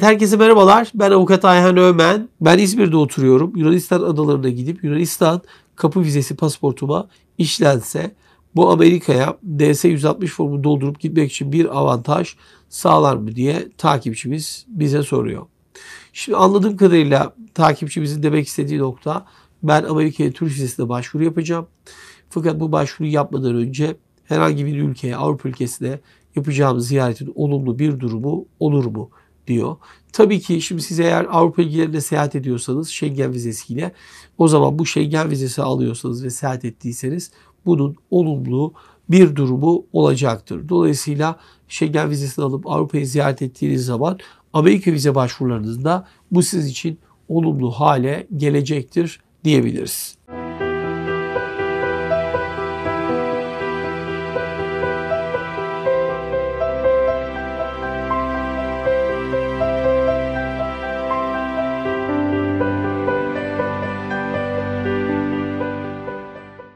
Herkese merhabalar. Ben avukat Ayhan Ömen. Ben İzmir'de oturuyorum. Yunanistan adalarına gidip Yunanistan kapı vizesi pasaportuma işlense bu Amerika'ya DS-160 formu doldurup gitmek için bir avantaj sağlar mı diye takipçimiz bize soruyor. Şimdi anladığım kadarıyla takipçimizin demek istediği nokta ben Amerika'ya turist vizesine başvuru yapacağım. Fakat bu başvuruyu yapmadan önce herhangi bir ülkeye, Avrupa ülkesine yapacağım ziyaretin olumlu bir durumu olur mu diyor. Tabii ki şimdi siz eğer Avrupa ülkelerine seyahat ediyorsanız Schengen vizesiyle o zaman bu Schengen vizesi alıyorsanız ve seyahat ettiyseniz bunun olumlu bir durumu olacaktır. Dolayısıyla Schengen vizesini alıp Avrupa'yı ziyaret ettiğiniz zaman Amerika vize başvurularınızda bu siz için olumlu hale gelecektir diyebiliriz.